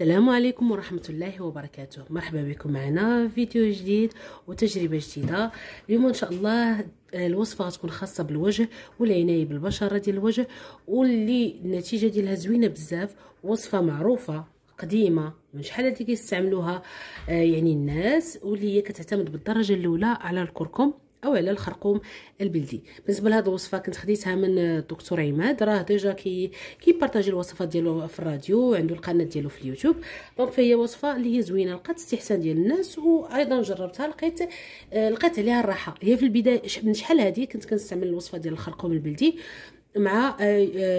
السلام عليكم ورحمة الله وبركاته. مرحبا بكم معنا في فيديو جديد وتجربة جديدة. اليوم إن شاء الله الوصفة غتكون خاصة بالوجه والعناية بالبشرة ديال الوجه واللي النتيجة ديالها زوينة بزاف وصفة معروفة قديمة من شحال هادي كيستعملوها آه، يعني الناس واللي هي كتعتمد بالدرجة الأولى على الكركم. أو على الخرقوم البلدي. بالنسبة لهاد الوصفة كنت خديتها من الدكتور عماد. راه ديجا كي كي partager الوصفات ديالو في الراديو عنده القناة ديالو في اليوتيوب. donc فهي وصفة اللي هي زوينة لقات استحسان ديال الناس وأيضا جربتها لقيت آه، لقيت عليها الراحة. هي في البداية من شحال هذه كنت كنستعمل الوصفة ديال الخرقوم البلدي؟ مع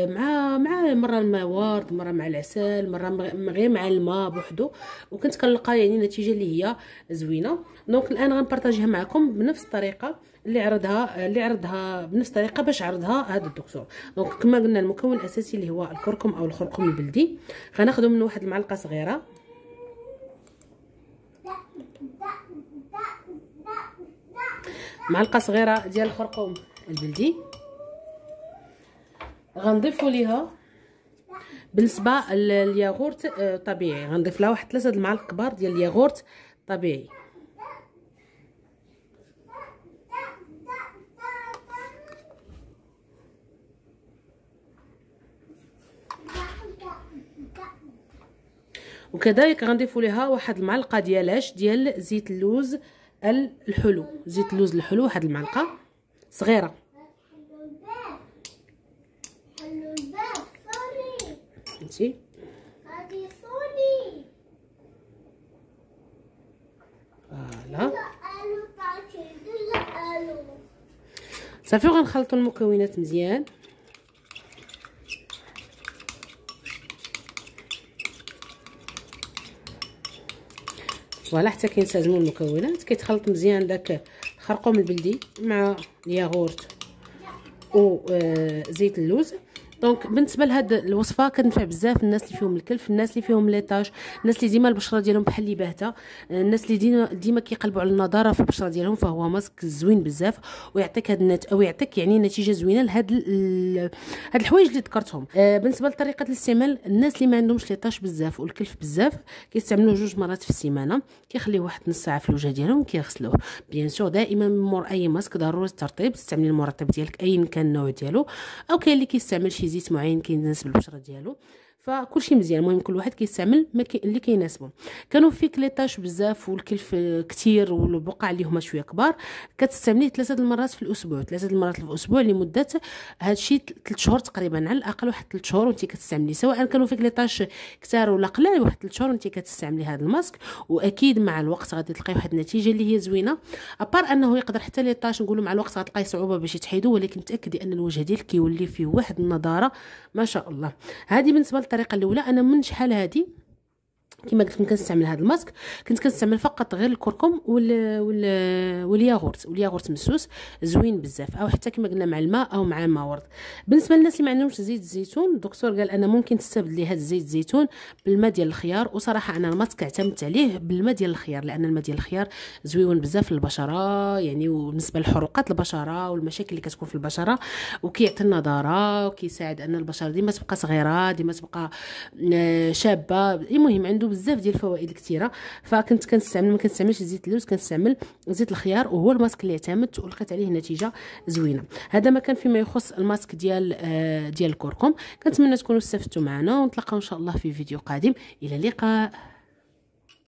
مع مع مرة ماء ورد مرة مع العسل مرة غير مع الماء بوحدو. وكنت كنلقى يعني نتيجة اللي هي زوينة. donc الآن غن partager ها معكم بنفس الطريقة اللي عرضها اللي عرضها بنفس الطريقة باش عرضها هذا الدكتور. دونك كما قلنا المكون الأساسي اللي هو الكركم أو الخرقوم البلدي. غناخذوا منه واحد المعلقة صغيرة. معلقة صغيرة ديال الخرقوم البلدي. غنضيفوا ليها. بالنسبة للياغورت آه، طبيعي. غنضيف لها واحد ثلاثة المعالق كبار ديال الياغورت طبيعي. وكذلك غنضيفوا ليها واحد المعلقة ديال اش ديال زيت اللوز الحلو. زيت اللوز الحلو واحد المعلقة صغيرة. فهمتي فوالا صافي غنخلطوا المكونات مزيان. voilà حتى كينسجموا المكونات. كيتخلط مزيان داك الخرقوم البلدي مع الياغورت وزيت آه، اللوز. donc بالنسبة لهاد الوصفة كتنفع بزاف الناس اللي فيهم الكلف الناس اللي فيهم les taches الناس اللي ديما البشرة ديالهم بحال اللي باهتة الناس اللي ديما ديما كيقلبوا على النضاره في البشرة ديالهم فهو ماسك زوين بزاف ويعطيك هاد النت أو يعطيك يعني نتيجة زوينة لهاد هاد الحوايج اللي ذكرتهم. آه بالنسبة لطريقة الاستعمال الناس اللي ما عندهمش les taches بزاف والكلف بزاف كيستعملوه جوج مرات في السيمانة كيخليوه واحد نص ساعة في الوجه ديالهم كيغسلوه. bien sûr دائما مور أي ماسك ضروري الترطيب تستعملي المرطب ديالك ايا كان النوع ديالو أو كاين اللي كيستعمل شي زيت معين كيناسب البشره ديالو. فكلشي مزيان. المهم كل واحد كيستعمل اللي كيناسبو. كانوا فيك les taches بزاف والكلف كثير والبقع اللي هما شوية كبار. كتستعمليه ثلاثة المرات في الأسبوع. ثلاثة المرات في الأسبوع لمدة شي 3 شهور تقريبا. على الأقل واحد 3 شهور وانت كتستعملي سواء كانوا فيك les taches كثار ولا قلال واحد 3 شهور وانت كتستعملي هذا الماسك. وأكيد مع الوقت غادي تلقاي واحد النتيجة اللي هي زوينة. أبار أنه يقدر حتى ليطاش نقولوا مع الوقت غتلقاي صعوبة باش تحيدو ولكن تاكدي أن الوجه ديالك كيولي فيه واحد النضارة. ما شاء الله. هذه بالنسبة للطريقه الأولى أنا من شحال هادي؟ كما قلت لكم كنستعمل هذا الماسك. كنت كنستعمل فقط غير الكركم وال وال والياغورت. والياغورت مسوس زوين بزاف. أو حتى كما قلنا مع الماء أو مع الماء ورد بالنسبة للناس اللي ما عندهمش زيت الزيتون الدكتور قال أنا ممكن تستبدلي هذا الزيت الزيتون بالماء ديال الخيار. وصراحة أنا الماسك اعتمدت عليه بالماء ديال الخيار لأن الماء ديال الخيار زوين بزاف للبشرة يعني وبالنسبة للحروقات البشرة والمشاكل اللي كتكون في البشرة. وكيعطي النضارة وكيساعد أن البشرة ديما تبقى صغيرة ديما تبقى آه، شابة. المهم عنده بزاف ديال الفوائد كثيره فكنت كنستعمل ما كنستعملش زيت اللوز كنستعمل زيت الخيار وهو الماسك اللي اعتمدت ولقيت عليه نتيجة زوينة. هذا ما كان فيما يخص الماسك ديال آه ديال الكركم كنتمنى تكونوا استفدتوا معنا ونتلاقاو إن شاء الله في فيديو قادم. إلى اللقاء.